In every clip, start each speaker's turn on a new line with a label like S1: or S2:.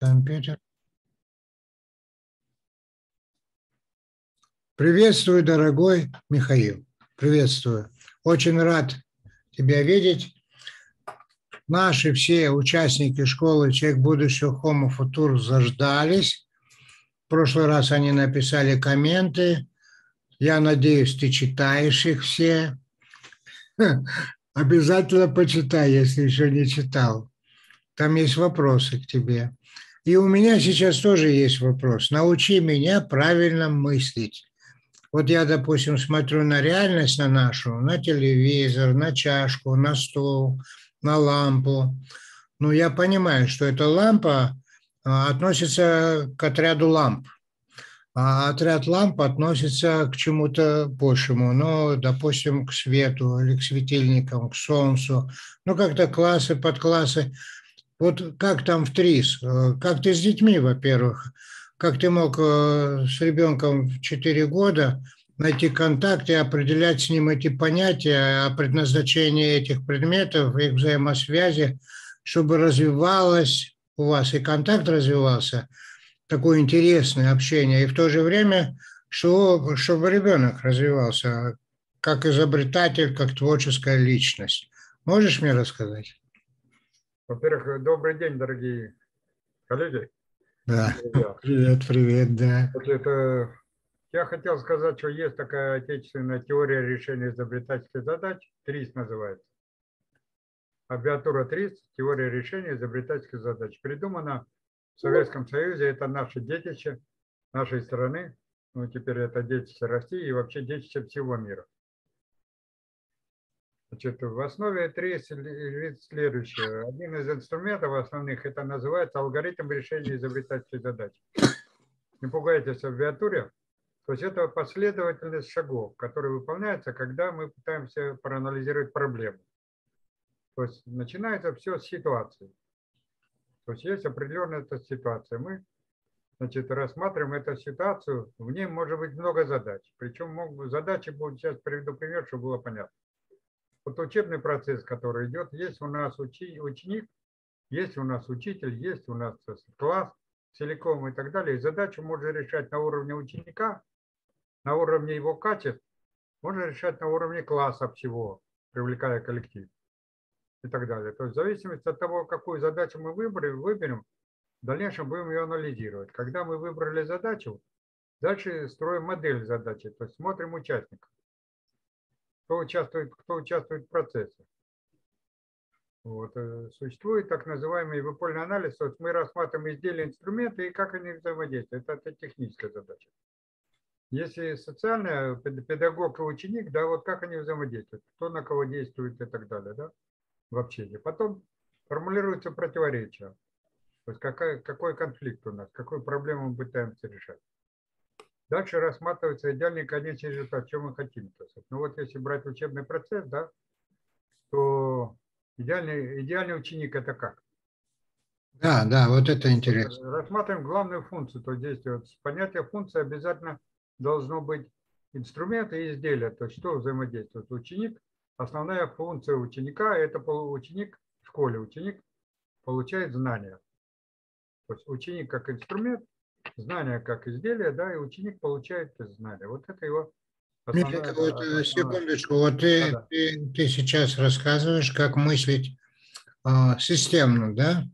S1: Компьютер. Приветствую, дорогой Михаил. Приветствую. Очень рад тебя видеть. Наши все участники школы «Человек будущего Homo Futur» заждались. В прошлый раз они написали комменты. Я надеюсь, ты читаешь их все. Обязательно почитай, если еще не читал. Там есть вопросы к тебе. И у меня сейчас тоже есть вопрос. Научи меня правильно мыслить. Вот я, допустим, смотрю на реальность, на нашу, на телевизор, на чашку, на стол, на лампу. Ну, я понимаю, что эта лампа а, относится к отряду ламп. А отряд ламп относится к чему-то большему, ну, допустим, к свету или к светильникам, к солнцу, ну, как-то классы, подклассы. Вот как там в ТРИС? Э, как ты с детьми, во-первых? Как ты мог э, с ребенком в 4 года найти контакт и определять с ним эти понятия о предназначении этих предметов, их взаимосвязи, чтобы развивалось у вас и контакт развивался, такое интересное общение, и в то же время, чтобы, чтобы ребенок развивался как изобретатель, как творческая личность. Можешь мне рассказать?
S2: Во-первых, добрый день, дорогие коллеги.
S1: Да, привет, привет, да.
S2: Это, я хотел сказать, что есть такая отечественная теория решения изобретательских задач, ТРИС называется. Абиатура ТРИС, теория решения изобретательских задач. Придумана в Советском Союзе, это наше детище нашей страны, ну теперь это детище России и вообще детище всего мира. Значит, в основе три следующее. Один из инструментов основных, это называется алгоритм решения изобретательной задачи. Не пугайтесь в абиатуре. То есть это последовательность шагов, которые выполняются, когда мы пытаемся проанализировать проблему. То есть начинается все с ситуации. То есть есть определенная эта ситуация. Мы значит, рассматриваем эту ситуацию, в ней может быть много задач. Причем задачи будут, сейчас приведу пример, чтобы было понятно вот учебный процесс, который идет, есть у нас учи, ученик, есть у нас учитель, есть у нас класс целиком и так далее. И задачу можно решать на уровне ученика, на уровне его качеств, можно решать на уровне класса всего, привлекая коллектив и так далее. То есть в зависимости от того, какую задачу мы выберем, выберем, в дальнейшем будем ее анализировать. Когда мы выбрали задачу, дальше строим модель задачи, то есть смотрим участников кто участвует, кто участвует в процессе. Вот. Э, существует так называемый выпольный анализ. Вот мы рассматриваем изделия, инструменты и как они взаимодействуют. Это, это техническая задача. Если социальная, педагог и ученик, да, вот как они взаимодействуют, кто на кого действует и так далее, да, в общении. Потом формулируется противоречие. То есть какая, какой конфликт у нас, какую проблему мы пытаемся решать. Дальше рассматривается идеальный конечный результат, что мы хотим. Ну вот если брать учебный процесс, да, то идеальный, идеальный ученик это как?
S1: Да, да, вот это интересно.
S2: Рассматриваем главную функцию, то действие. Вот понятие функции обязательно должно быть инструмент и изделие. То есть что взаимодействует? Ученик, основная функция ученика – это ученик в школе. Ученик получает знания. То есть ученик как инструмент, знания как изделие, да, и ученик получает знания. Вот это его
S1: основная, Милик, вот, основная... секундочку, вот ты, да, ты, ты сейчас рассказываешь, как мыслить а, системно, да?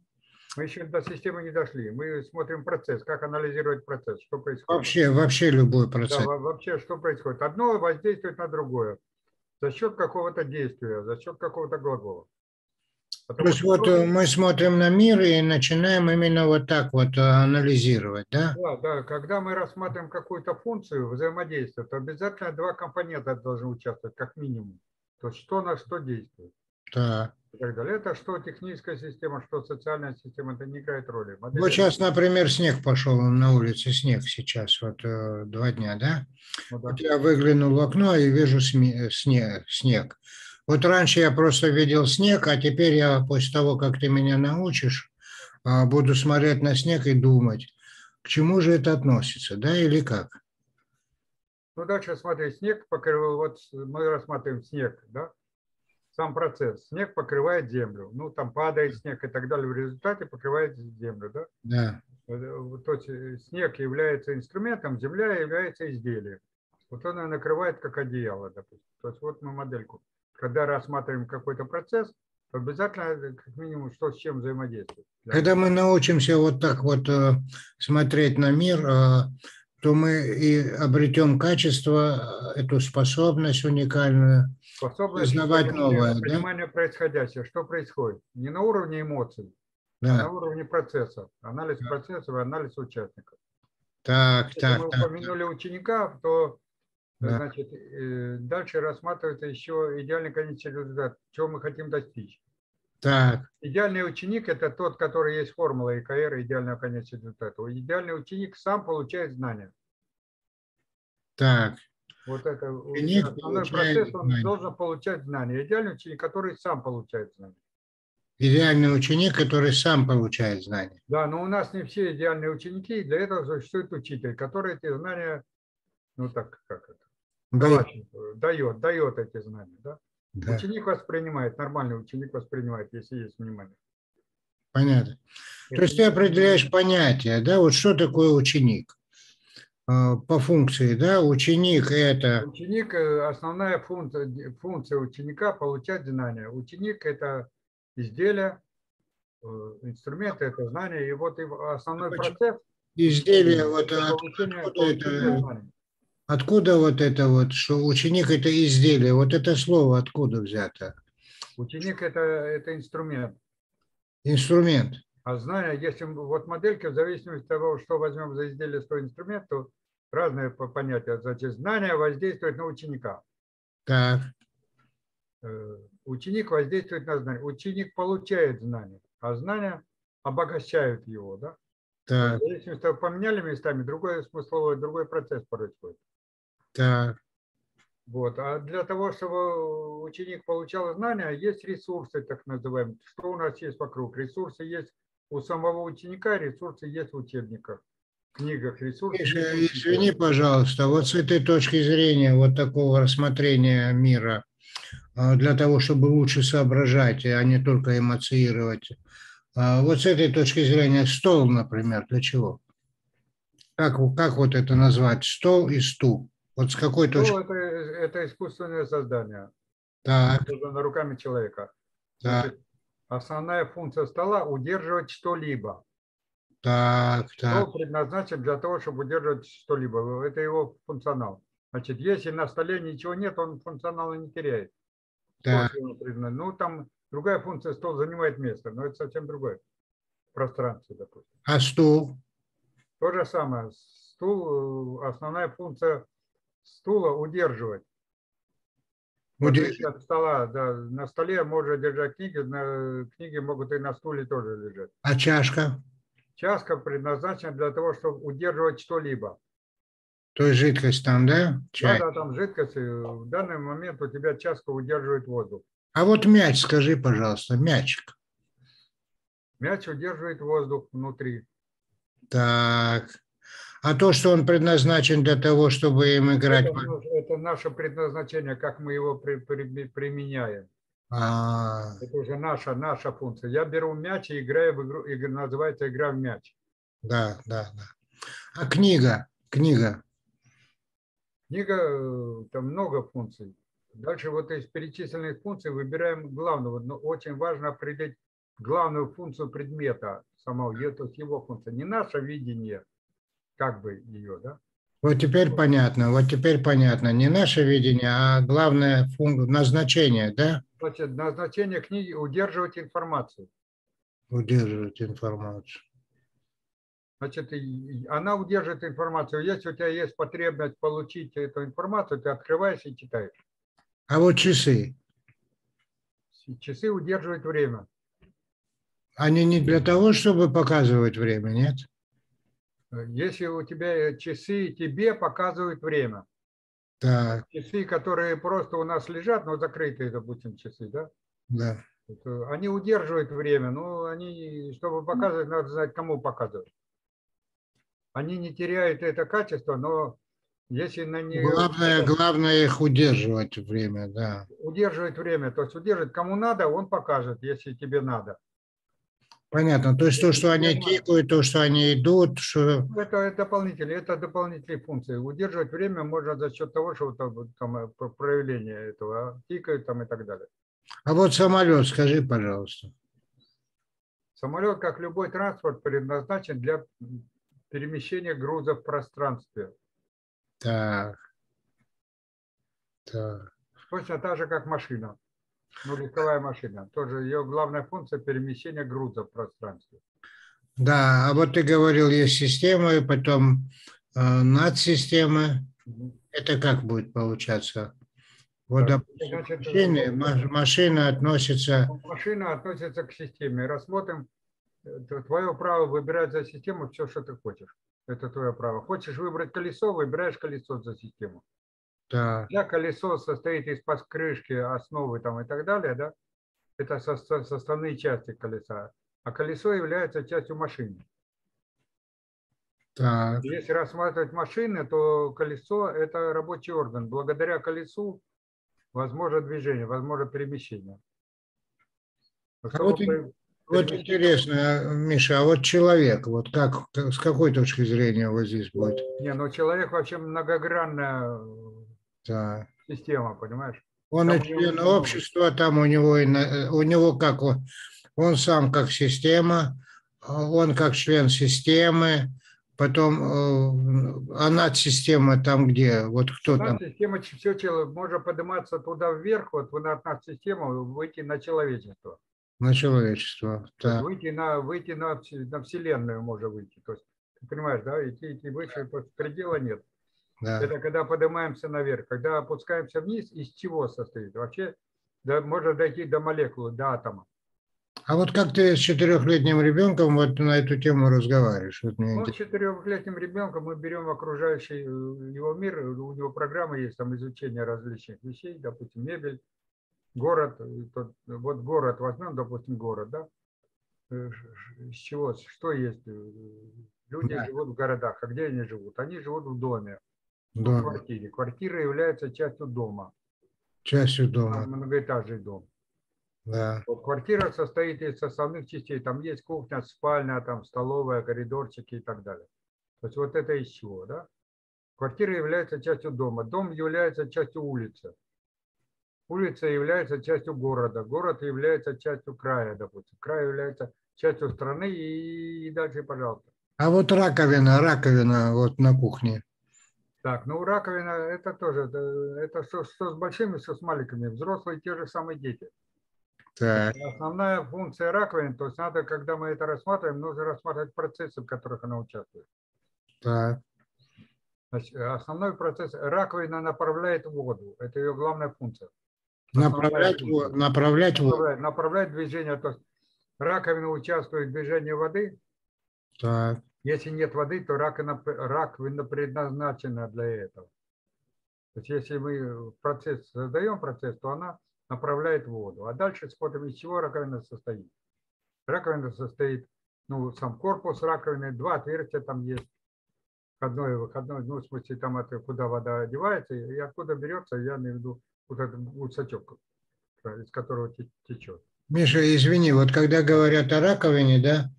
S2: Мы еще до системы не дошли. Мы смотрим процесс, как анализировать процесс, что происходит.
S1: Вообще, вообще любой процесс.
S2: Да, вообще, что происходит. Одно воздействует на другое. За счет какого-то действия, за счет какого-то глагола.
S1: То есть вот э, мы смотрим на мир и начинаем именно вот так вот э, анализировать, да?
S2: Да, да. Когда мы рассматриваем какую-то функцию взаимодействия, то обязательно два компонента должны участвовать, как минимум. То есть что на что действует.
S1: Да.
S2: И так далее. Это что техническая система, что социальная система, это не играет роли.
S1: Модель вот сейчас, например, снег пошел на улице, снег сейчас, вот э, два дня, да? Ну, да. Вот я выглянул в окно и вижу снег. снег. Вот раньше я просто видел снег, а теперь я после того, как ты меня научишь, а, буду смотреть на снег и думать, к чему же это относится, да, или как?
S2: Ну, дальше смотри, снег, вот мы рассматриваем снег, да? сам процесс. Снег покрывает землю. Ну, там падает снег и так далее. В результате покрывает землю, да?
S1: Да.
S2: То есть э, снег является инструментом, земля является изделием. Вот он ее накрывает как одеяло, допустим. То есть вот мы модельку. Когда рассматриваем какой-то процесс, то обязательно э, как минимум что с чем взаимодействует.
S1: Когда мы научимся вот так вот э, смотреть на мир, э, то мы и обретем качество, эту способность уникальную.
S2: Способность
S1: Узнавать новое, да?
S2: понимания происходящего. Что происходит? Не на уровне эмоций, а на
S1: Да.
S2: уровне процесса. Анализ процессов и анализ участников.
S1: Так,
S2: Если
S1: так,
S2: мы
S1: так.
S2: упомянули учеников, то
S1: Да.
S2: Значит, э, дальше рассматривается еще идеальный конечный результат, чего мы хотим достичь.
S1: Так,
S2: Идеальный ученик – это тот, который есть формула ИКР идеального конечного результата. Идеальный ученик сам получает знания.
S1: так.
S2: Вот это
S1: Ученик
S2: основной процесс, он
S1: знания.
S2: должен получать знания. Идеальный ученик, который сам получает знания.
S1: Идеальный ученик, который сам получает знания.
S2: Да, но у нас не все идеальные ученики, и для этого существует учитель, который эти знания, ну так, как это,
S1: Да,
S2: Калашников, дает, дает эти знания. Да?
S1: да,
S2: Ученик воспринимает, нормальный ученик воспринимает, если есть внимание.
S1: понятно. То есть ты определяешь понятие, да, вот что такое ученик Э, по функции, да, ученик это,
S2: Ученик, э, основная функция, функция ученика – получать знания. Ученик – это изделие, э, инструмент – это знание. И вот основной
S1: почему
S2: процесс
S1: изделие,
S2: это
S1: вот
S2: получение
S1: это,
S2: знаний.
S1: Откуда вот это вот, что ученик это изделие, вот это слово откуда взято?
S2: Ученик – это, это инструмент.
S1: Инструмент.
S2: А знания, если вот модельки, в зависимости от того, что возьмем за изделие, что инструмент, то разные по- понятия. Значит, знания воздействуют на ученика.
S1: Так,
S2: Э, Ученик воздействует на знания. Ученик получает знания, а знания обогащают его. Да? В
S1: так,
S2: зависимости от того, поменяли местами, другой смысловой, другой процесс происходит.
S1: Так,
S2: Вот. А для того, чтобы ученик получал знания, есть ресурсы, так называемые. Что у нас есть вокруг? Ресурсы есть у самого ученика, ресурсы есть в учебниках, в книгах, ресурсы учителя.
S1: извини, пожалуйста, вот с этой точки зрения вот такого рассмотрения мира, а, для того, чтобы лучше соображать, а не только эмоционировать, а, вот с этой точки зрения стол, например, для чего? Как, как вот это назвать? Стол и стул. Вот с какой точки?
S2: Ну, это, это искусственное создание,
S1: Так,
S2: создано руками человека.
S1: так,
S2: Значит, основная функция стола – удерживать что-либо.
S1: так, так,
S2: Стол предназначен для того, чтобы удерживать что-либо. Это его функционал. Значит, если на столе ничего нет, он функционала не теряет.
S1: так.
S2: Ну, там другая функция, стол занимает место, но это совсем другое пространство, допустим.
S1: а стул?
S2: То же самое. Стул, э, основная функция стула – удерживать. В
S1: Удер-
S2: отличие от стола, да, на столе можно держать книги, на, книги могут и на стуле тоже лежать.
S1: А чашка?
S2: Чашка предназначена для того, чтобы удерживать что-либо.
S1: То есть жидкость там, да? Чай.
S2: Да, да, там жидкость. В данный момент у тебя чашка удерживает воздух.
S1: А вот мяч, скажи, пожалуйста, мячик.
S2: Мяч удерживает воздух внутри.
S1: Так. А то, что он предназначен для того, чтобы им играть.
S2: Это, это наше предназначение, как мы его при- при- применяем.
S1: А,
S2: Это уже наша, наша функция. Я беру мяч и играю в игру, игра называется игра в мяч.
S1: да, да, да. А книга? Книга.
S2: Книга, э, там много функций. Дальше вот из перечисленных функций выбираем главную. Но очень важно определить главную функцию предмета самого, то есть его функция. Не наше видение, как бы ее, да?
S1: Вот теперь понятно, вот теперь понятно. Не наше видение, а главное функ... назначение, да?
S2: Значит, назначение книги – удерживать информацию.
S1: Удерживать информацию.
S2: Значит, она удерживает информацию. Если у тебя есть потребность получить эту информацию, ты открываешь и читаешь.
S1: А вот часы,
S2: Часы удерживают время.
S1: они не для того, чтобы показывать время, нет?
S2: Если у тебя часы тебе показывают время,
S1: Так,
S2: часы, которые просто у нас лежат, но закрытые, допустим, часы, да,
S1: да.
S2: это они удерживают время, но они, чтобы показывать, надо знать, кому показывать. Они не теряют это качество, но Если на нее
S1: Главное, главное их удерживать время, да.
S2: удерживать время, то есть удерживать кому надо, он покажет, если тебе надо.
S1: Понятно. То есть то, что они тикают, то, что они идут, что...
S2: Это, это дополнительные, это дополнительные функции. Удерживать время можно за счет того, что там, там э, про- проявление этого, а, тикают там и так далее.
S1: А вот самолет, скажи, пожалуйста.
S2: Самолет, как любой транспорт, предназначен для перемещения груза в пространстве.
S1: Так. Так.
S2: Точно так же, как машина. Ну, легковая машина. Тоже ее главная функция перемещения груза в пространстве.
S1: Да, а вот ты говорил, есть системы, потом э, надсистемы. Это как будет получаться? Вот,
S2: Так,
S1: допустим,
S2: значит,
S1: машины, ма- машина относится...
S2: Машина относится к системе. Рассмотрим э, твое право выбирать за систему все, что ты хочешь. Это твое право. Хочешь выбрать колесо, выбираешь колесо за систему.
S1: Да,
S2: Я колесо состоит из подкрышки, основы там и так далее, да? Это со- со- составные части колеса. А колесо является частью машины.
S1: так.
S2: Если рассматривать машины, то колесо – это рабочий орган. Благодаря колесу возможно движение, возможно перемещение.
S1: А вот, вот интересно, Миша, а вот человек, вот как- с какой точки зрения вот здесь будет?
S2: Не, ну человек вообще многогранная
S1: Да.
S2: система, понимаешь?
S1: Он
S2: Там
S1: член общества, там у него, на- у него как он, он сам как система, а он как член системы, потом э, а надсистема там где, вот кто там?
S2: система все человек можно подниматься туда вверх, вот на нас систему, выйти на человечество.
S1: На человечество. Так,
S2: Выйти на, выйти на, на Вселенную можно выйти. То есть, ты понимаешь, да, идти, идти выше, предела нет.
S1: Да.
S2: Это когда поднимаемся наверх. Когда опускаемся вниз, из чего состоит? Вообще да, можно дойти до молекулы, до атома.
S1: А вот как ты с четырехлетним ребенком вот на эту тему разговариваешь? Вот мне
S2: Ну, с четырехлетним ребенком мы берем окружающий э, его мир, у него программа есть там изучение различных вещей, допустим, мебель, город, э, тот- вот город возьмем, допустим, город, да, Э, с чего, что есть, э, люди
S1: Да.
S2: живут в городах, а где они живут? Они живут в доме,
S1: Да,
S2: квартире. Квартира является частью дома,
S1: частью дома.
S2: многоэтажный дом.
S1: Да.
S2: Вот квартира состоит из составных частей. Там есть кухня, спальня, там столовая, коридорчики и так далее. То есть вот это из чего, да? Квартира является частью дома. Дом является частью улицы. Улица является частью города. Город является частью края, допустим. Край является частью страны и, и дальше, пожалуйста.
S1: А вот раковина, раковина вот на кухне.
S2: Так, ну раковина это тоже, это, что, что с большими, что с маленькими. Взрослые те же самые дети.
S1: Так,
S2: Основная функция раковины, то есть надо, когда мы это рассматриваем, нужно рассматривать процессы, в которых она участвует.
S1: так.
S2: Значит, э, основной процесс, раковина направляет воду, это ее главная функция.
S1: Направлять,
S2: функция.
S1: направлять воду.
S2: Направляет, направляет движение, то есть раковина участвует в движении воды,
S1: Так,
S2: если нет воды, то раковина, раковина предназначена для этого. То есть если мы процесс создаем процесс, то она направляет воду. А дальше смотрим, из чего раковина состоит. Раковина состоит, ну, сам корпус раковины, два отверстия там есть. Входное и выходное, ну, в смысле, там это куда вода одевается, и откуда берется, я имею в виду вот этот гусачок, из которого те- течет.
S1: Миша, извини, вот когда говорят о раковине, да,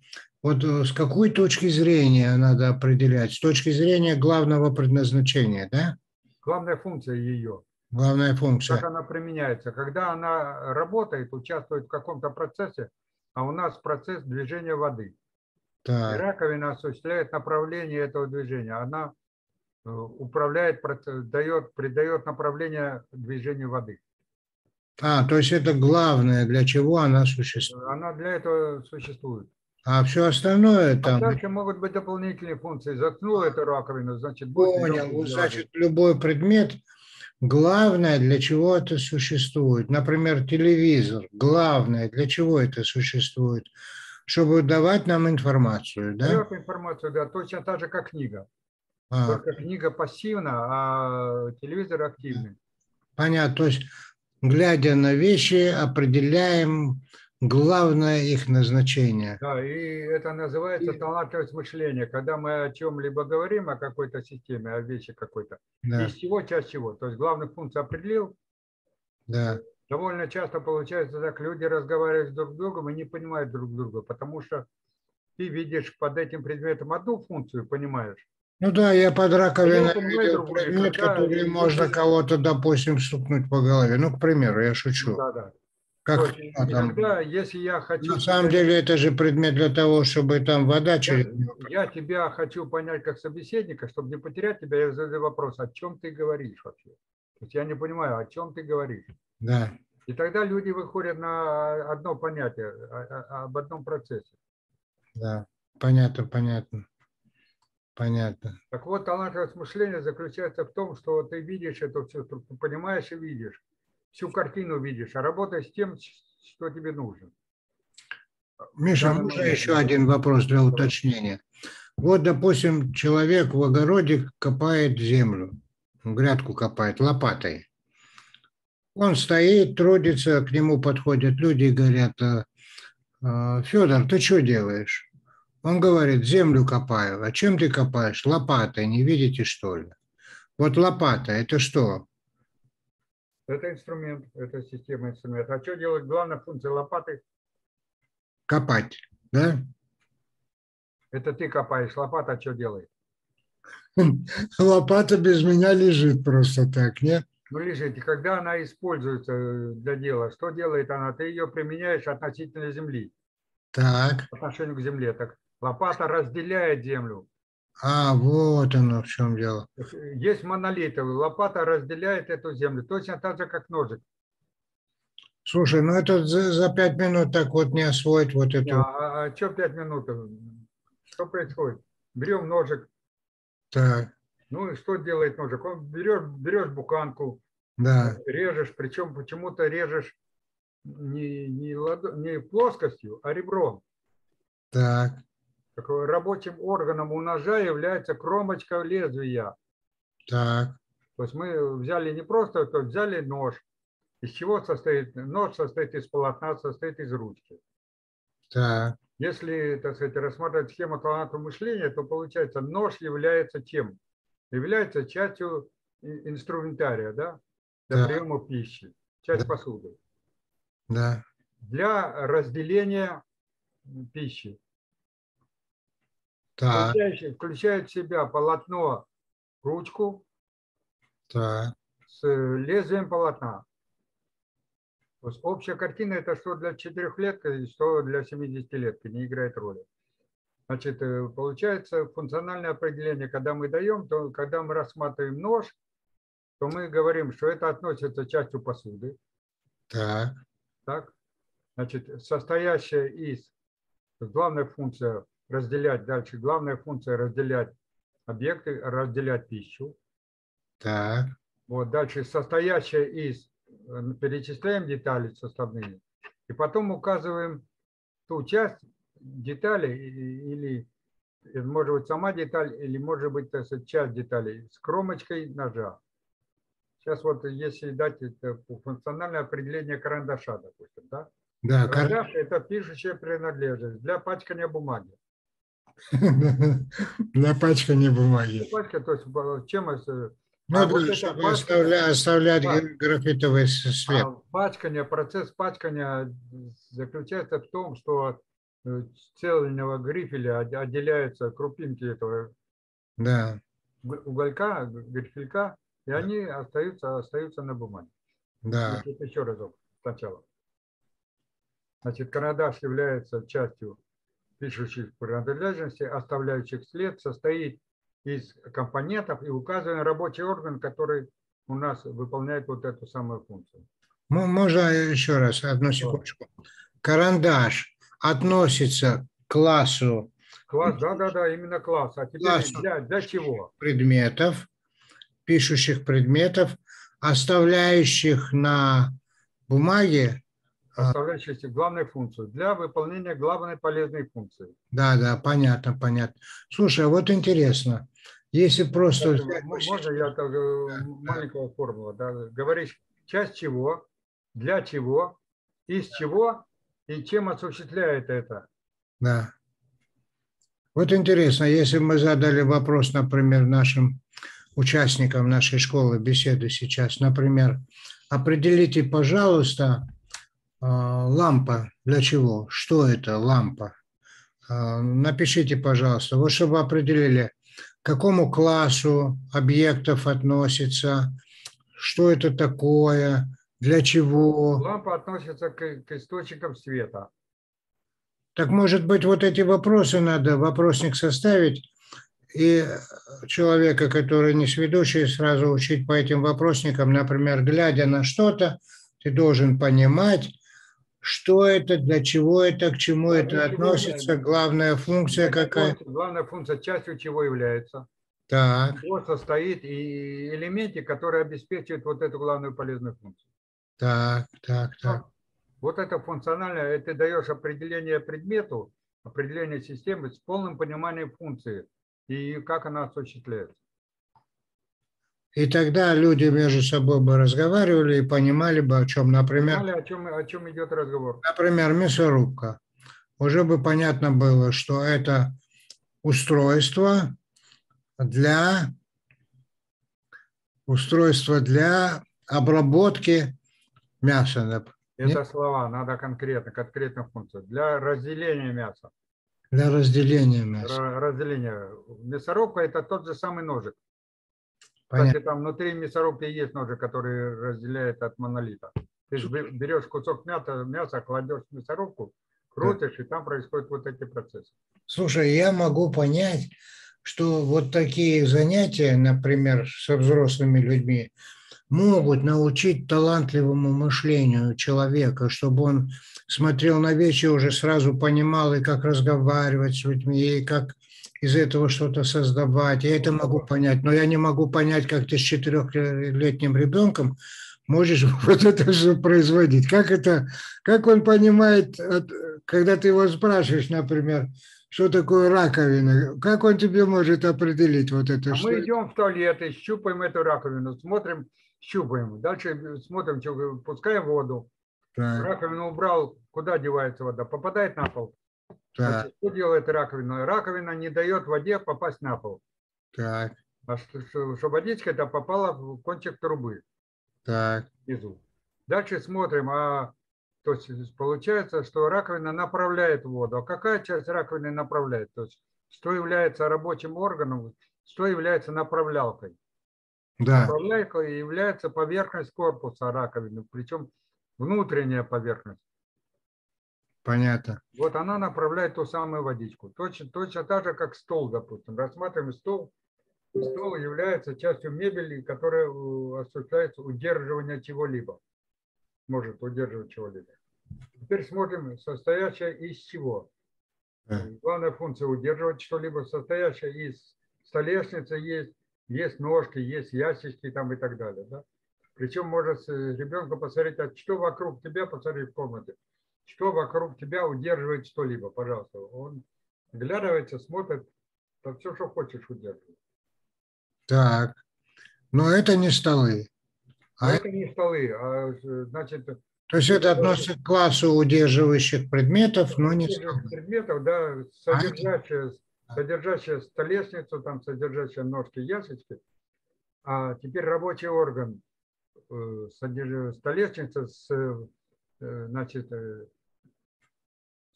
S1: вот э, с какой точки зрения надо определять? С точки зрения главного предназначения, да?
S2: Главная функция ее.
S1: Главная
S2: как
S1: функция.
S2: она применяется. Когда она работает, участвует в каком-то процессе, а у нас процесс движения воды. И
S1: Так,
S2: раковина осуществляет направление этого движения. Она э, управляет, дает, придает направление движению воды.
S1: а, то есть это главное, для чего она существует.
S2: Она для этого существует.
S1: А все остальное
S2: А
S1: там,
S2: дальше могут быть дополнительные функции. Заткнул эту раковину, значит, будет
S1: понял,
S2: для
S1: значит, любой предмет, главное, для чего это существует. Например, телевизор, главное, для чего это существует? Чтобы давать нам информацию, да?
S2: Дает информацию, да, точно так же, как книга.
S1: А,
S2: Только книга пассивна, а телевизор активный.
S1: Понятно. То есть, глядя на вещи, определяем главное их назначение.
S2: Да, и это называется талантливость мышления, когда мы о чем-либо говорим, о какой-то системе, о вещи какой-то.
S1: Да,
S2: Из чего, часть чего. То есть главных функций определил.
S1: да,
S2: Довольно часто получается так, люди разговаривают друг с другом и не понимают друг друга, потому что ты видишь под этим предметом одну функцию, понимаешь,
S1: Ну да, я под раковиной видел предмет, который можно кого-то, допустим, стукнуть по голове. Ну, к примеру, я шучу.
S2: да, да.
S1: Как
S2: есть,
S1: там?
S2: иногда, если я хочу...
S1: На самом деле это же предмет для того, чтобы там вода через.
S2: Я, я тебя хочу понять как собеседника, чтобы не потерять тебя, я задаю вопрос, о чем ты говоришь вообще? То есть я не понимаю, о чем ты говоришь.
S1: Да,
S2: И тогда люди выходят на одно понятие, об одном процессе.
S1: да. Понятно, понятно. Понятно.
S2: Так вот, талантливость мышления заключается в том, что ты видишь эту всю структуру, понимаешь и видишь, всю картину видишь, а работаешь с тем, что тебе нужно.
S1: Миша, можно еще один вопрос для уточнения? Вот, допустим, человек в огороде копает землю, грядку копает лопатой. Он стоит, трудится, к нему подходят люди и говорят, Федор, ты что делаешь? Он говорит, землю копаю. А чем ты копаешь? Лопатой, не видите, что ли? Вот лопата, это что?
S2: Это инструмент, это система инструментов. А что делать? Главная функция лопаты
S1: Копать, да?
S2: – это ты копаешь, лопата что делает?
S1: Лопата без меня лежит просто так, нет?
S2: Ну, лежит. И когда она используется для дела, что делает она? Ты ее применяешь относительно земли,
S1: Так.
S2: по отношению к земле. Так лопата разделяет землю.
S1: А, вот оно в чем дело.
S2: Есть монолиты, лопата разделяет эту землю, точно так же, как ножик.
S1: Слушай, ну это за, за пять минут так вот не освоить вот эту.
S2: А, что пять минут? Что происходит? Берем ножик.
S1: Так,
S2: Ну и что делает ножик? Он берешь, берешь буканку,
S1: да,
S2: режешь, причем почему-то режешь не, не, ладо- не плоскостью, а ребром.
S1: так,
S2: рабочим органом у ножа является кромочка лезвия.
S1: так,
S2: То есть мы взяли не просто, то взяли нож. Из чего состоит? Нож состоит из полотна, состоит из ручки.
S1: так,
S2: Если, так сказать, рассматривать схему талантового мышления, то получается, нож является чем? Является частью инструментария, да, для
S1: Да.
S2: приема пищи, часть
S1: Да.
S2: посуды.
S1: да,
S2: Для разделения пищи.
S1: Так,
S2: Включающий- Включает в себя полотно, ручку
S1: так,
S2: с лезвием полотна. То есть общая картина это что для четырехлетка и что для 70-летки, не играет роли. Значит, э, получается функциональное определение, когда мы даем, то когда мы рассматриваем нож, то мы говорим, что это относится к частью посуды,
S1: так,
S2: так? Значит, состоящая из, главная функция разделять, дальше главная функция разделять объекты, разделять пищу.
S1: так,
S2: Вот дальше состоящая из, э, перечисляем детали составные, и потом указываем ту часть детали или, э, может быть, сама деталь, или может быть, так сказать, часть деталей с кромочкой ножа. Сейчас вот если дать это функциональное определение карандаша, допустим, да?
S1: да, кар-
S2: Карандаш – это пишущая принадлежность для пачкания бумаги.
S1: для пачкания бумаги.
S2: Пачка, то есть чем это?
S1: Ну,
S2: А
S1: да,
S2: вот
S1: чтобы
S2: пачка-
S1: оставля- оставлять
S2: Да.
S1: графитовый с- свет.
S2: А пачкание, процесс пачкания заключается в том, что э, цельного грифеля от- отделяются крупинки этого
S1: Да,
S2: уголька, грифелька, и они остаются, остаются на бумаге.
S1: да,
S2: Значит, еще разок сначала. Значит, карандаш является частью пишущих принадлежностей, оставляющих след, состоит из компонентов и указываем рабочий орган, который у нас выполняет вот эту самую функцию.
S1: Можно еще раз, одну секундочку. Карандаш относится к классу
S2: Класс, да, да, да, именно класс. А теперь
S1: Класс.
S2: для, для чего?
S1: предметов, пишущих предметов, оставляющих на бумаге, А.
S2: Оставляющийся главной функцию. Для выполнения главной полезной функции.
S1: да, да, понятно, понятно. Слушай, а вот интересно, если просто... Вот
S2: Можно я так, э, маленького формула? Да? Говоришь, часть чего, для чего, из чего и чем осуществляет это.
S1: Да. Вот интересно, если мы задали вопрос, например, нашим участникам нашей школы беседы сейчас, например, определите, пожалуйста, лампа для чего? Что это лампа? А, напишите, пожалуйста, вот чтобы определили, к какому классу объектов относится, что это такое, для чего.
S2: Лампа относится к, к источникам света.
S1: Так может быть, вот эти вопросы надо, вопросник составить, и человека, который не сведущий, сразу учить по этим вопросникам, например, глядя на что-то, ты должен понимать, что это, для чего это, к чему это относится, главная функция какая.
S2: Главная функция, частью чего является.
S1: Так.
S2: Вот состоит и элементе, который обеспечивает вот эту главную полезную функцию.
S1: Так, так, так.
S2: Вот это функциональное, ты даешь определение предмету, определение системы с полным пониманием функции и как она осуществляется.
S1: И тогда люди между собой бы разговаривали и понимали бы, о чем, например...
S2: Понимали, о чем, о чем идет разговор.
S1: Например, мясорубка. Уже бы понятно было, что это устройство для устройство для обработки мяса.
S2: Это Нет? слова, надо конкретно, конкретно функцию. Для разделения мяса.
S1: Для разделения мяса.
S2: Разделение. Мясорубка – это тот же самый ножик. Понятно. Кстати, там внутри мясорубки есть ножик, который разделяет от монолита. Ты берешь кусок мяса, мяса кладешь в мясорубку, крутишь, да. и там происходят вот эти процессы.
S1: Слушай, я могу понять, что вот такие занятия, например, со взрослыми людьми, могут научить талантливому мышлению человека, чтобы он смотрел на вещи, уже сразу понимал и как разговаривать с людьми, и как из этого что-то создавать. Я это могу понять, но я не могу понять, как ты с четырехлетним ребенком можешь вот это же производить. Как это, как он понимает, когда ты его спрашиваешь, например, что такое раковина, как он тебе может определить вот это?
S2: А что мы идем в туалет и щупаем эту раковину, смотрим, щупаем, дальше смотрим, пускаем воду. Так. Раковину убрал, куда девается вода? Попадает на пол. Так. что делает раковина? Раковина не дает воде попасть на пол.
S1: Так.
S2: А чтобы водичка это попала в кончик трубы.
S1: Так.
S2: Внизу. Дальше смотрим, а то есть получается, что раковина направляет воду. А какая часть раковины направляет? То есть что является рабочим органом, что является направлялкой?
S1: Да.
S2: Направляйкой является поверхность корпуса раковины, причем внутренняя поверхность.
S1: Понятно.
S2: Вот она направляет ту самую водичку. Точно, точно так же, как стол, допустим. Рассматриваем стол. Стол является частью мебели, которая э, осуществляется удерживание чего-либо. Может удерживать чего-либо. Теперь смотрим, состоящая из чего. Главная функция удерживать что-либо, состоящая из столешницы есть, есть ножки, есть ящички там и так далее. Да? Причем может ребенку посмотреть, а что вокруг тебя, посмотреть в комнате что вокруг тебя удерживает что-либо, пожалуйста. Он глядывается, смотрит, то все, что хочешь, удерживает.
S1: Так, но это не столы.
S2: А это не столы, а значит...
S1: То есть это относится к классу удерживающих предметов, но не столы.
S2: Предметов, да, содержащие, содержащие столешницу, там содержащие ножки, ящички. А теперь рабочий орган, э, столешница с, э, значит, э,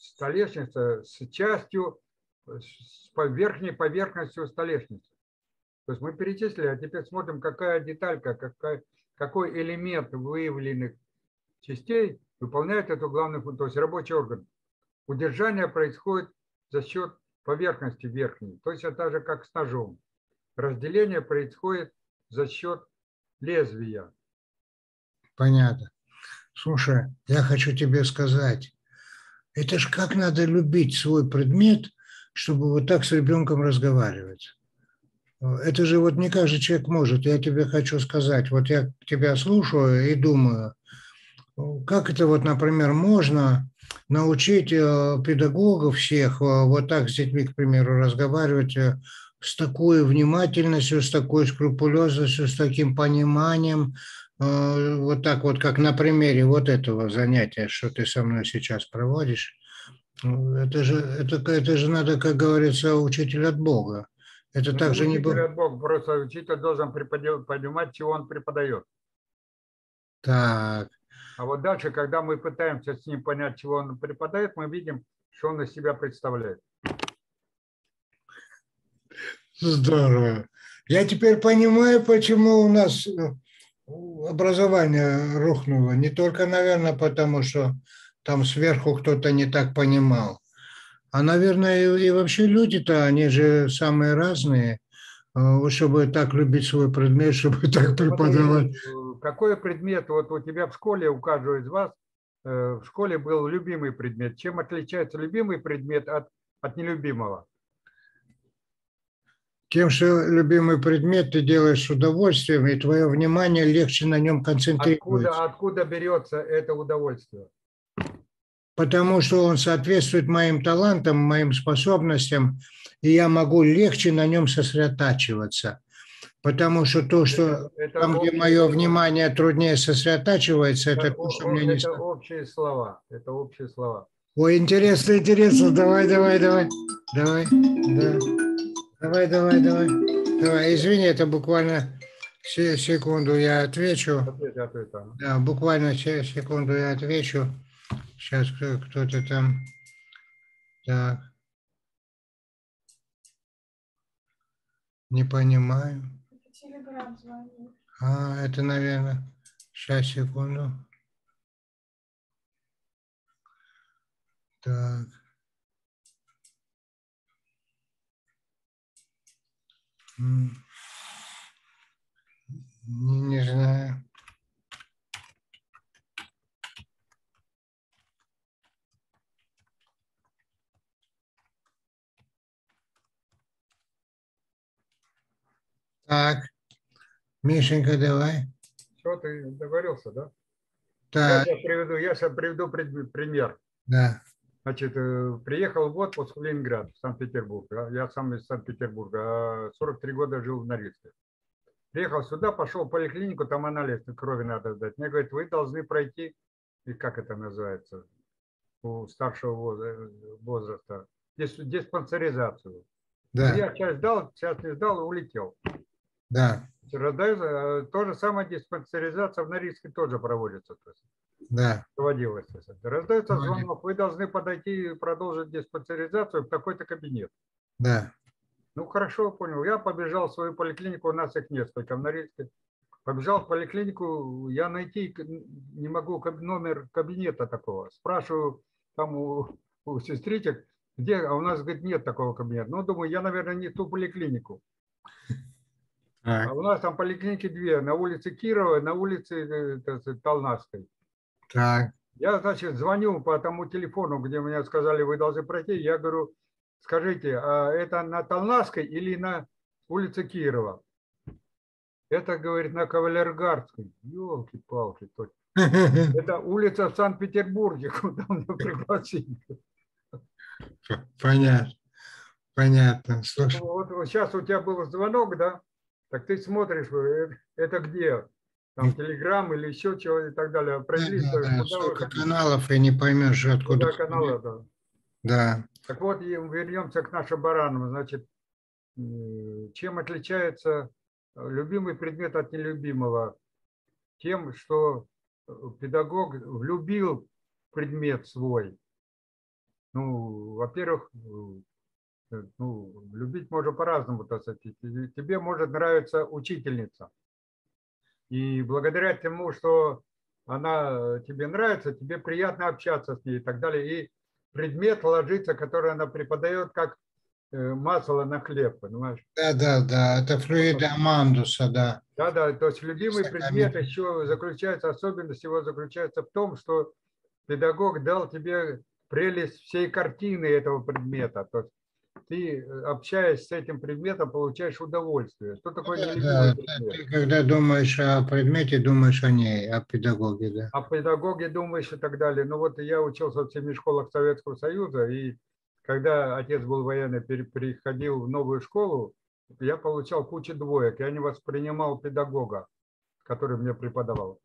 S2: столешница с частью, с верхней поверхностью столешницы. То есть мы перечислили, а теперь смотрим, какая деталька, какая, какой элемент выявленных частей выполняет эту главную функцию, то есть рабочий орган. Удержание происходит за счет поверхности верхней, то есть это же, как с ножом. Разделение происходит за счет лезвия.
S1: Понятно. Слушай, я хочу тебе сказать, это ж как надо любить свой предмет, чтобы вот так с ребенком разговаривать. Это же вот не каждый человек может. Я тебе хочу сказать, вот я тебя слушаю и думаю, как это вот, например, можно научить э, педагогов всех э, вот так с детьми, к примеру, разговаривать э, с такой внимательностью, с такой скрупулезностью, с таким пониманием, вот так вот, как на примере вот этого занятия, что ты со мной сейчас проводишь, ну, это же, это, это же надо, как говорится, учитель от Бога. Это
S2: Ну,
S1: также не
S2: от Бога, просто учитель должен преподел- понимать, чего он преподает.
S1: Так,
S2: А вот дальше, когда мы пытаемся с ним понять, чего он преподает, мы видим, что он из себя представляет.
S1: здорово. Я теперь понимаю, почему у нас э, образование рухнуло. Не только, наверное, потому что там сверху кто-то не так понимал. А, наверное, и, и вообще люди-то, они же самые разные. А, Чтобы так любить свой предмет, чтобы так преподавать.
S2: Э, Какой предмет вот у тебя в школе, у каждого из вас э, в школе был любимый предмет? Чем отличается любимый предмет от, от нелюбимого?
S1: Тем, что любимый предмет ты делаешь с удовольствием, и твое внимание легче на нем концентрируется.
S2: Откуда, откуда берется это удовольствие?
S1: потому что он соответствует моим талантам, моим способностям, и я могу легче на нем сосредотачиваться. Потому что то, что
S2: это
S1: там, где
S2: общие
S1: мое внимание труднее сосредотачивается, это
S2: Это
S1: то, что мне не...
S2: это общие слова. Это общие слова.
S1: Ой, интересно, интересно, давай, давай, давай, давай, да. Давай, давай, давай, давай, извини, это буквально се- секунду я отвечу.
S2: Ответь, ответь, ага.
S1: Да, буквально се- секунду я отвечу. Сейчас кто- кто-то там. Так. Не понимаю.
S3: Телеграм звонит.
S1: А, это, наверное. Сейчас, секунду. Так. Не, не знаю. Так. Мишенька, давай.
S2: Все, ты договорился, да? Я
S1: Так,
S2: сейчас приведу, я сейчас приведу пример.
S1: да.
S2: Значит, э, приехал в отпуск в Ленинград, в Санкт-Петербург. а Я сам из Санкт-Петербурга, а 43 года жил в Норильске. Приехал сюда, пошел в поликлинику, там анализ крови надо сдать. Мне говорят, вы должны пройти, и как это называется, у старшего возраста, дис- диспансеризацию.
S1: Да,
S2: Я часть сдал, часть не сдал и улетел.
S1: да,
S2: Раздается, э, то же самое диспансеризация в Норильске тоже проводится. То есть
S1: да.
S2: проводилось. Раздается звонок, вы должны подойти и продолжить диспансеризацию в такой-то кабинет.
S1: Да,
S2: Ну хорошо, понял. Я побежал в свою поликлинику, у нас их несколько в Норильске. Побежал в поликлинику, я найти не могу номер кабинета такого. Спрашиваю там у, у сестричек, где, а у нас, говорит, нет такого кабинета. Ну, думаю, я, наверное, не ту поликлинику. А у нас там поликлиники две, на улице Кирова, на улице э, Толнацкой.
S1: Так.
S2: Я, значит, звоню по тому телефону, где мне сказали, вы должны пройти. Я говорю, скажите, а это на Толнацкой или на улице Кирова? Это, говорит, на Кавалергардской. Елки-палки. точно. Это улица в Санкт-Петербурге, куда меня пригласили.
S1: Понятно, понятно. Слушай,
S2: Вот, сейчас у тебя был звонок, да? Так ты смотришь, э, это где? Там Телеграм или еще чего и так далее.
S1: да,
S2: Определись,
S1: да, да,
S2: куда
S1: столько каналов, и не поймешь, откуда.
S2: куда канала, да.
S1: Да,
S2: Так вот, и вернемся к нашим баранам. Значит, чем отличается э, любимый предмет от нелюбимого? Тем, что э, педагог влюбил предмет свой. Ну, во-первых, э, ну, любить можно по-разному, так сказать. Тебе может нравиться учительница. И благодаря тому, что она тебе нравится, тебе приятно общаться с ней и так далее. И предмет ложится, который она преподает, как э, масло на хлеб, понимаешь?
S1: да, да, да. Это флюида Амандуса, да.
S2: Да, да, то есть любимый предмет еще заключается, особенность его заключается в том, что педагог дал тебе прелесть всей картины этого предмета. То есть ты, э, общаясь с этим предметом, получаешь удовольствие. Что такое
S1: Да,
S2: нелюбимый
S1: да,
S2: предмет?
S1: Ты когда думаешь о предмете, думаешь о ней, о педагоге, да.
S2: о педагоге думаешь и так далее. Ну вот я учился в семи школах Советского Союза, и когда отец был военный, переходил в новую школу, я получал кучу двоек, я не воспринимал педагога который мне преподавал.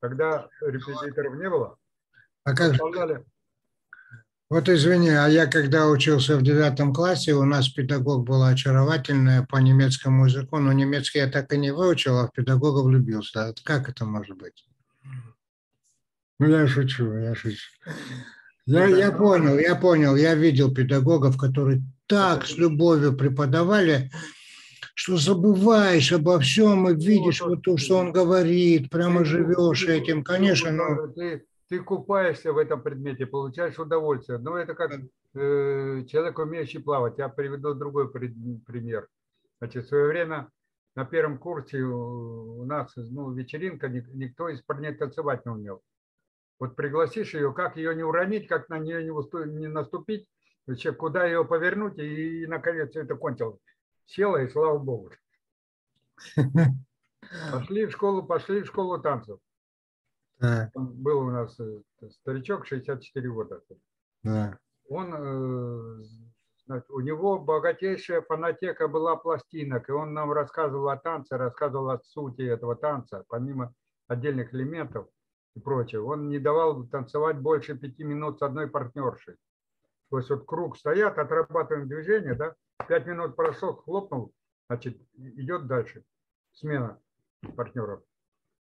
S2: Когда репетиторов не было,
S1: А как же? Вот извини, а я когда учился в девятом классе, у нас педагог была очаровательная по немецкому языку, но немецкий я так и не выучил, а в педагога влюбился. А Как это может быть? Ну, я шучу, я шучу. Я, я понял, я понял, я видел педагогов, которые так с любовью преподавали, что забываешь обо всем и видишь вот то, что он говорит, прямо живешь этим. Конечно, ну,
S2: Ты, ты купаешься в этом предмете, получаешь удовольствие. Но это как э, человек, умеющий плавать. Я приведу другой при- пример. Значит, в свое время на первом курсе у нас ну, вечеринка, ник- никто из парней танцевать не умел. Вот пригласишь ее, как ее не уронить, как на нее не, наступить, вообще куда ее повернуть, и, наконец все это кончилось. Села, и слава богу. Пошли в школу, пошли в школу танцев.
S1: Да,
S2: был у нас э, старичок, 64 года.
S1: да.
S2: Он, э, у него богатейшая фонотека была пластинок, и он нам рассказывал о танце, рассказывал о сути этого танца, помимо отдельных элементов и прочего. Он не давал танцевать больше пяти минут с одной партнершей. То есть вот круг стоят, отрабатываем движение, да, пять минут прошел, хлопнул, значит, идет дальше смена партнеров.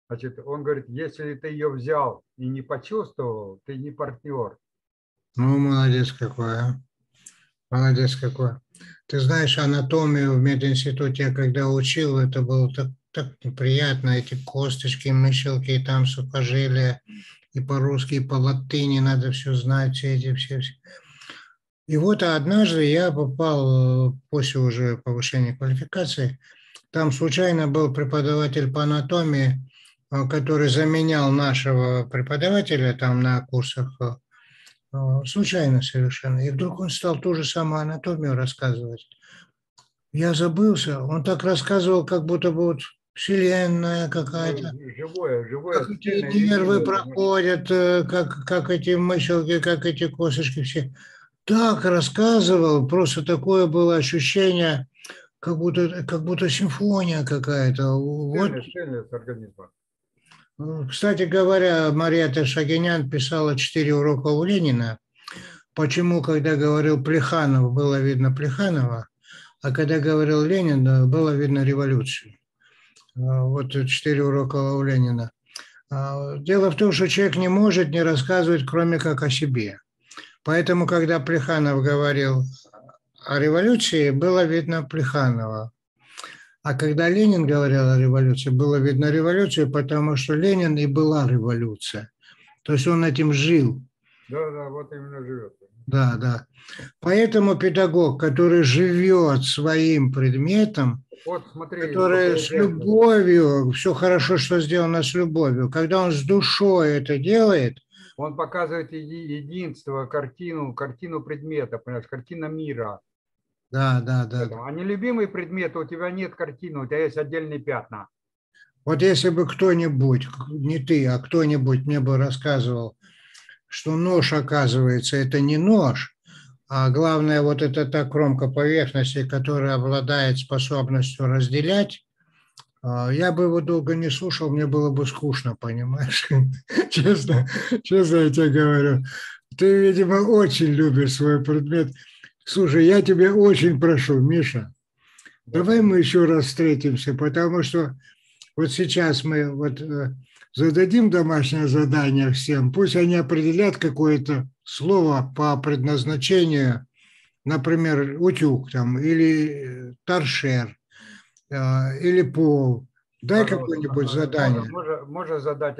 S2: Значит, он говорит, если ты ее взял и не почувствовал, ты не партнер.
S1: Ну, молодец какой, а. Молодец какой. Ты знаешь, анатомию в мединституте, я когда учил, это было так, так неприятно, эти косточки, мыщелки, и там сухожилия, и по-русски, и по латыни надо все знать, все эти все, все. И вот однажды я попал, э, после уже повышения квалификации, там случайно был преподаватель по анатомии, который заменял нашего преподавателя там на курсах э, а, случайно совершенно. И вдруг он стал ту же самую анатомию рассказывать. Я забылся, он так рассказывал, как будто бы вот вселенная какая-то,
S2: Ну, Живое, живое.
S1: как эти нервы проходят, э, как, как эти мышелки, как эти косточки все. Так рассказывал, просто такое было ощущение, как будто, как будто симфония какая-то. Вот
S2: цельность организма.
S1: Кстати говоря, Мария Шагинян писала четыре урока у Ленина. Почему, когда говорил Плеханов, было видно Плеханова, а когда говорил Ленин, э, было видно революцию. А, Вот четыре урока у Ленина. А, Дело в том, что человек не может не рассказывать, кроме как о себе. Поэтому, когда Плеханов говорил о революции, было видно Плеханова. А когда Ленин говорил о революции, было видно революцию, потому что Ленин и была революция. То есть он этим жил.
S2: Да, да, вот именно живет.
S1: Да, да. Поэтому педагог, который живет своим предметом,
S2: Вот смотри.
S1: который
S2: вот
S1: с любовью, все хорошо, что сделано с любовью, когда он с душой это делает,
S2: Он показывает еди- единство, картину, картину предмета, понимаешь, картина мира.
S1: Да, да, да.
S2: А нелюбимый предмет, у тебя нет картины, у тебя есть отдельные пятна.
S1: Вот если бы кто-нибудь, не ты, а кто-нибудь мне бы рассказывал, что нож, оказывается, это не нож, а главное, вот это та кромка поверхности, которая обладает способностью разделять, а, я бы его долго не слушал, мне было бы скучно, понимаешь? Честно, честно я тебе говорю. Ты, видимо, очень любишь свой предмет. Слушай, я тебя очень прошу, Миша, Давай мы еще раз встретимся, потому что вот сейчас мы вот э, зададим домашнее задание всем, пусть они определят какое-то слово по предназначению, например, утюг там, или э, торшер, э, или пол. Дай какое-нибудь задание.
S2: Можно, можно задать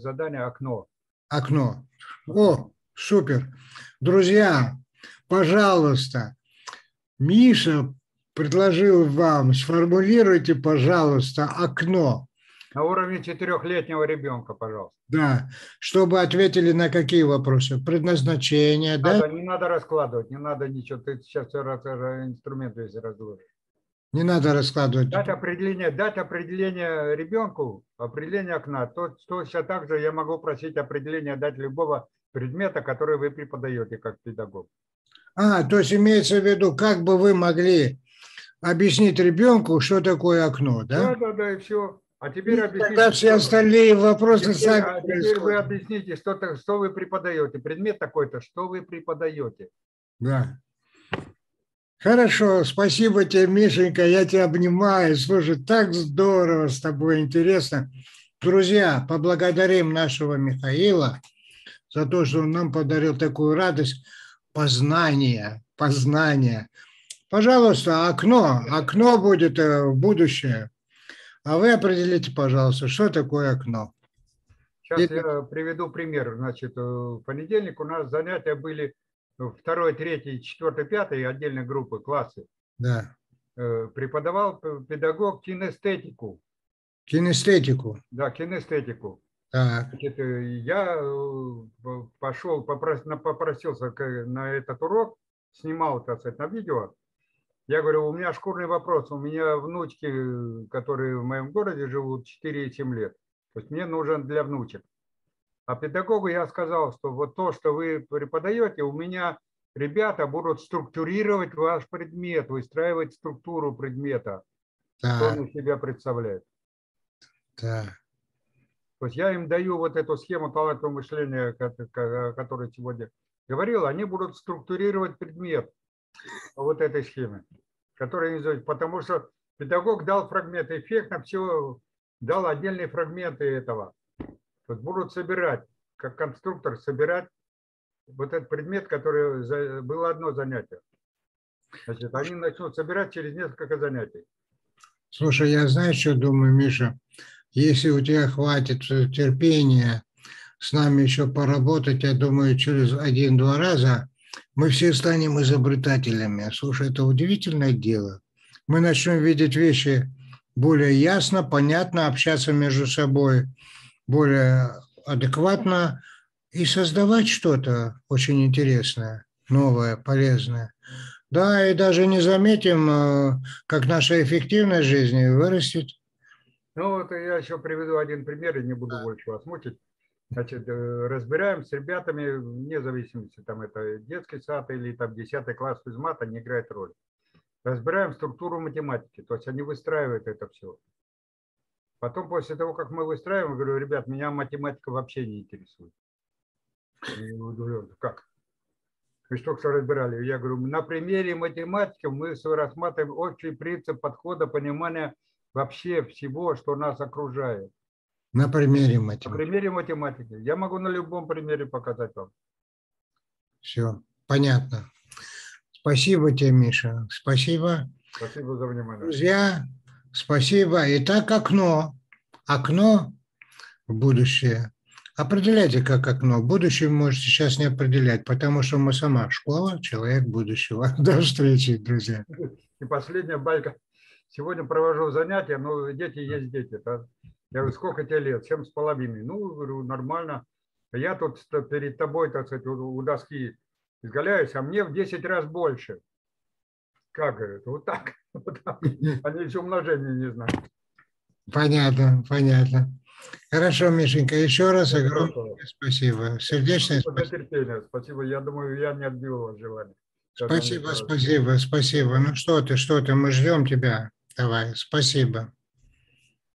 S2: задание окно.
S1: окно. О, супер. Друзья, пожалуйста, Миша предложил вам, сформулируйте, пожалуйста, окно.
S2: На уровне четырехлетнего ребенка, пожалуйста.
S1: Да, чтобы ответили на какие вопросы? Предназначение, да?
S2: Надо, не надо раскладывать, не надо ничего. Ты сейчас все раз, инструменты весь разложишь.
S1: Не надо раскладывать.
S2: Дать определение, дать определение ребенку, определение окна. То, точно так же я могу просить определение дать любого предмета, который вы преподаете как педагог.
S1: А, то есть имеется в виду, как бы вы могли объяснить ребенку, что такое окно,
S2: Да,
S1: да?
S2: да, да, и все. А теперь объясните.
S1: Тогда все остальные вопросы
S2: теперь, а
S1: сами
S2: теперь вы объясните, что, то- что вы преподаете. Предмет такой-то, что вы преподаете.
S1: Да. Хорошо, спасибо тебе, Мишенька, я тебя обнимаю. Слушай, так здорово с тобой, интересно. Друзья, поблагодарим нашего Михаила за то, что он нам подарил такую радость познания, познания. Пожалуйста, окно, окно будет э, в будущее. А вы определите, пожалуйста, что такое окно.
S2: Сейчас
S1: Это-
S2: я приведу пример. Значит, э, в понедельник у нас занятия были ну, второй, третий, четвертый, пятый отдельные группы, классы.
S1: Да.
S2: Э, Преподавал педагог кинестетику.
S1: Кинестетику.
S2: Да, кинестетику.
S1: Так,
S2: Значит, э, я э, пошел, попросился к- на этот урок, снимал, так сказать, на видео. Я говорю, у меня шкурный вопрос. У меня внучки, э, которые в моем городе живут 4 и 7 лет. То есть мне нужен для внучек. А педагогу я сказал, что вот то, что вы преподаете, у меня ребята будут структурировать ваш предмет, выстраивать структуру предмета, что
S1: так,
S2: он из себя представляет.
S1: так.
S2: То есть я им даю вот эту схему талантового мышления, о которой сегодня говорил, они будут структурировать предмет вот этой схеме, которая они изучают. потому что педагог дал фрагменты, эффектно все дал отдельные фрагменты этого. То есть будут собирать, как конструктор, собирать вот этот предмет, который было одно занятие. Значит, они начнут собирать через несколько занятий.
S1: Слушай, я знаю, что думаю, Миша. Если у тебя хватит э, терпения с нами еще поработать, я думаю, через один-два раза мы все станем изобретателями. Слушай, это удивительное дело. Мы начнем видеть вещи более ясно, понятно, общаться между собой более адекватно и создавать что-то очень интересное, новое, полезное. Да, и даже не заметим, э, как наша эффективность жизни вырастет.
S2: Ну, вот я еще приведу один пример, и не буду больше вас мучить. Значит, э, разбираем с ребятами, вне зависимости, там это детский сад или там 10 класс физмата, не играет роли. Разбираем структуру математики, то есть они выстраивают это все. Потом, после того, как мы выстраиваем, говорю, ребят, меня математика вообще не интересует. Они удивлены, как? Вы что, что разбирали? Я говорю, на примере математики мы рассматриваем общий принцип подхода, понимания вообще всего, что нас окружает.
S1: На примере
S2: На
S1: математики.
S2: примере математики. Я могу на любом примере показать вам.
S1: Все, понятно. Спасибо тебе, Миша. Спасибо.
S2: Спасибо за внимание.
S1: Друзья, спасибо. Итак, окно. Окно в будущее. Определяйте как окно. Будущее можете сейчас не определять, потому что мы сама школа, человек будущего. До встречи, друзья.
S2: И последняя байка. Сегодня провожу занятия, но дети есть дети. да. Я говорю, сколько тебе лет? Семь с половиной. Ну, говорю, нормально. Я тут перед тобой, так сказать, у доски изгаляюсь, а мне в 10 раз больше. Как, говорит, вот так. Вот так. Они еще умножения не знают.
S1: Понятно, понятно. Хорошо, Мишенька, еще раз
S2: Всего
S1: огромное спасибо. Сердечное
S2: Спасибо
S1: спасибо.
S2: Спасибо. Я думаю, я не отбил вас желание.
S1: Спасибо, спасибо, спасибо. Ну что ты, что ты, мы ждем тебя. Давай, спасибо.